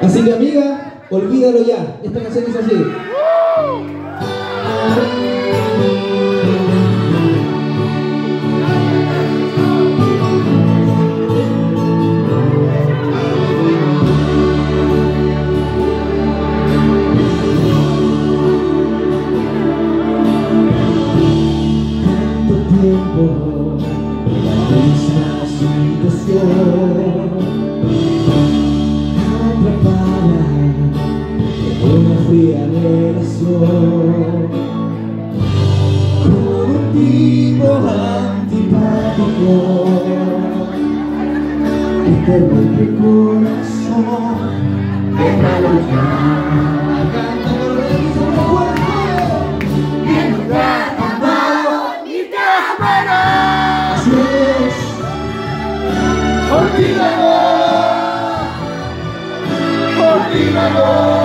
Así que amiga, olvídalo ya. Esta canción es así. Fría relación con un tipo antipático y te rompe el corazón déjalo ya Olvídalo Olvídalo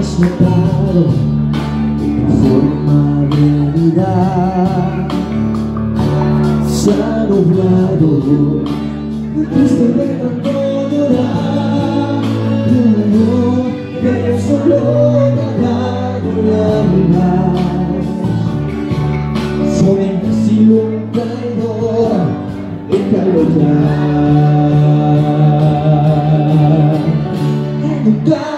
has notado en forma de realidad se ha nublado de triste de tanto llorar. De un amor que solo te ha dado lágrimas sobre el vacío un traidor este encalotar